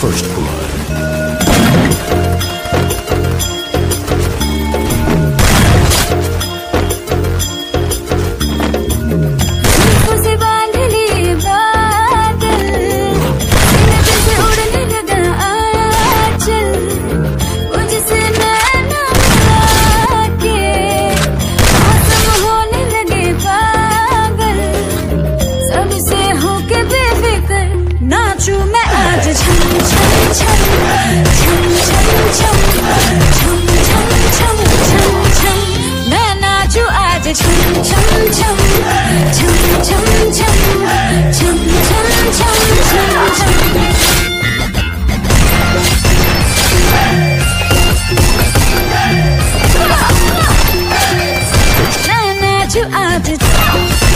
First Blood. you met I attitude.